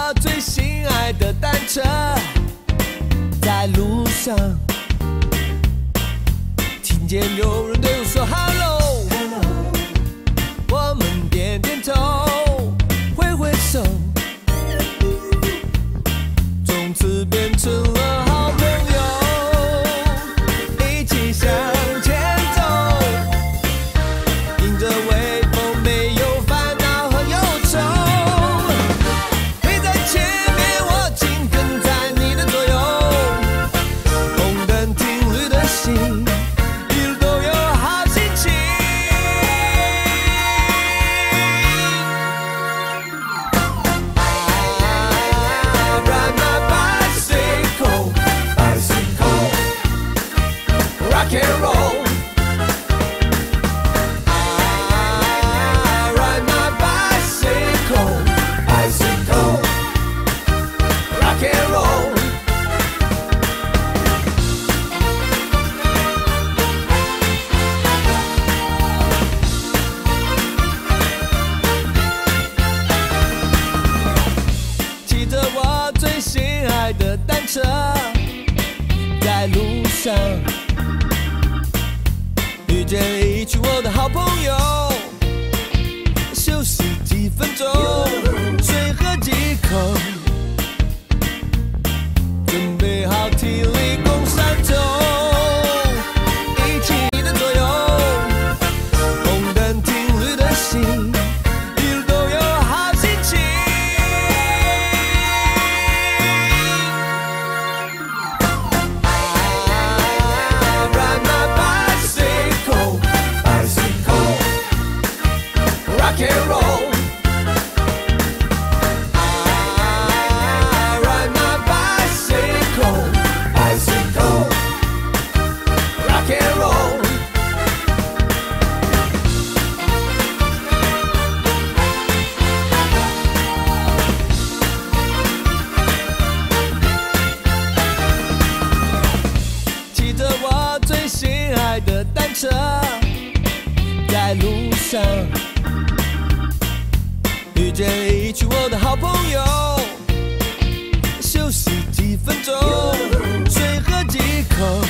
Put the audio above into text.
我最心爱的单车在路上，听见有人对我说 hello。车在路上遇见一群我的好朋友休息几分钟水喝几口车在路上遇见一群我的好朋友休息几分钟水喝几口